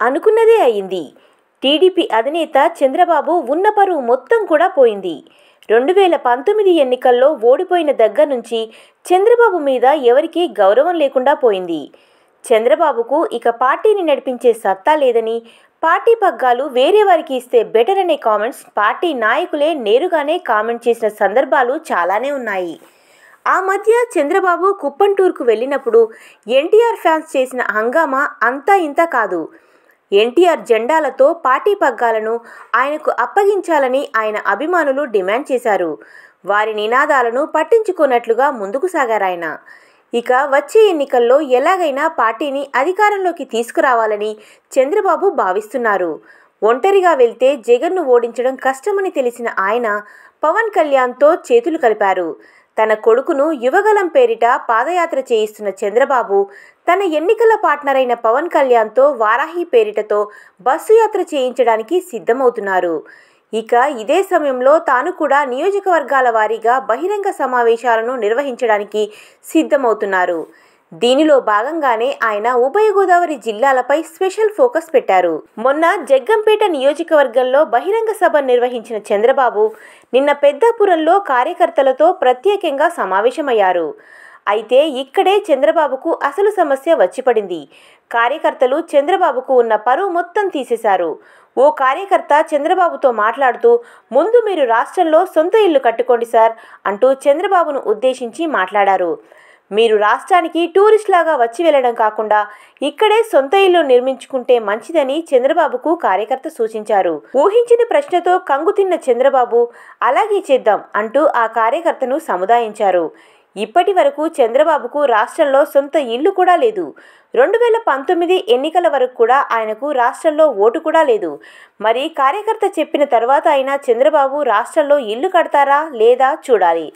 అనుకున్నదే అయింది. టీడీపీ అధినేత చంద్రబాబు ఉన్న పరువు మొత్తం కూడా పోయింది. రెండు వేల పంతొమ్మిది ఎన్నికల్లో ఓడిపోయిన దగ్గర నుంచి చంద్రబాబు మీద ఎవరికీ గౌరవం లేకుండా పోయింది. చంద్రబాబుకు ఇక పార్టీని నడిపించే సత్తా లేదని పార్టీ పగ్గాలు వేరే వారికి ఇస్తే బెటర్ అనే కామెంట్స్ పార్టీ నాయకులే నేరుగానే కామెంట్ చేసిన సందర్భాలు చాలానే ఉన్నాయి. ఆ మధ్య చంద్రబాబు కుప్పంటూరుకు వెళ్ళినప్పుడు ఎన్టీఆర్ ఫ్యాన్స్ చేసిన హంగామా అంతా ఇంత కాదు. ఎన్టీఆర్ జెండాలతో పార్టీ పగ్గాలను ఆయనకు అప్పగించాలని ఆయన అభిమానులు డిమాండ్ చేశారు. వారి నినాదాలను పట్టించుకున్నట్లుగా ముందుకు సాగారాయన ఇక వచ్చే ఎన్నికల్లో ఎలాగైనా పార్టీని అధికారంలోకి తీసుకురావాలని చంద్రబాబు భావిస్తున్నారు. ఒంటరిగా వెళ్తే జగన్ను ఓడించడం కష్టమని తెలిసిన ఆయన పవన్ కళ్యాణ్తో చేతులు కలిపారు. తన కొడుకును యువగలం పేరిట పాదయాత్ర చేయిస్తున్న చంద్రబాబు తన ఎన్నికల పార్ట్నర్ అయిన పవన్ కళ్యాణ్తో వారాహి పేరిటతో బస్సు యాత్ర చేయించడానికి సిద్ధమవుతున్నారు. ఇక ఇదే సమయంలో తాను కూడా నియోజకవర్గాల వారీగా బహిరంగ సమావేశాలను నిర్వహించడానికి సిద్ధమవుతున్నారు. దీనిలో భాగంగానే ఆయన ఉభయ గోదావరి జిల్లాలపై స్పెషల్ ఫోకస్ పెట్టారు. మొన్న జగ్గంపేట నియోజకవర్గంలో బహిరంగ సభ నిర్వహించిన చంద్రబాబు నిన్న పెద్దాపురంలో కార్యకర్తలతో ప్రత్యేకంగా సమావేశమయ్యారు. అయితే ఇక్కడే చంద్రబాబుకు అసలు సమస్య వచ్చిపడింది. కార్యకర్తలు చంద్రబాబుకు ఉన్న పరువు మొత్తం తీసేశారు. ఓ కార్యకర్త చంద్రబాబుతో మాట్లాడుతూ ముందు మీరు రాష్ట్రంలో సొంత ఇల్లు కట్టుకోండి సార్ అంటూ చంద్రబాబును ఉద్దేశించి మాట్లాడారు. మీరు రాష్ట్రానికి టూరిస్ట్ లాగా వచ్చి వెళ్ళడం కాకుండా ఇక్కడే సొంత ఇల్లు నిర్మించుకుంటే మంచిదని చంద్రబాబుకు కార్యకర్త సూచించారు. ఊహించిన ప్రశ్నతో కంగుతిన్న చంద్రబాబు అలాగే చేద్దాం అంటూ ఆ కార్యకర్తను సముదాయించారు. ఇప్పటి వరకు చంద్రబాబుకు రాష్ట్రంలో సొంత ఇల్లు కూడా లేదు. రెండు వేల పంతొమ్మిది ఎన్నికల వరకు కూడా ఆయనకు రాష్ట్రంలో ఓటు కూడా లేదు. మరి కార్యకర్త చెప్పిన తర్వాత అయినా చంద్రబాబు రాష్ట్రంలో ఇల్లు కడతారా లేదా చూడాలి.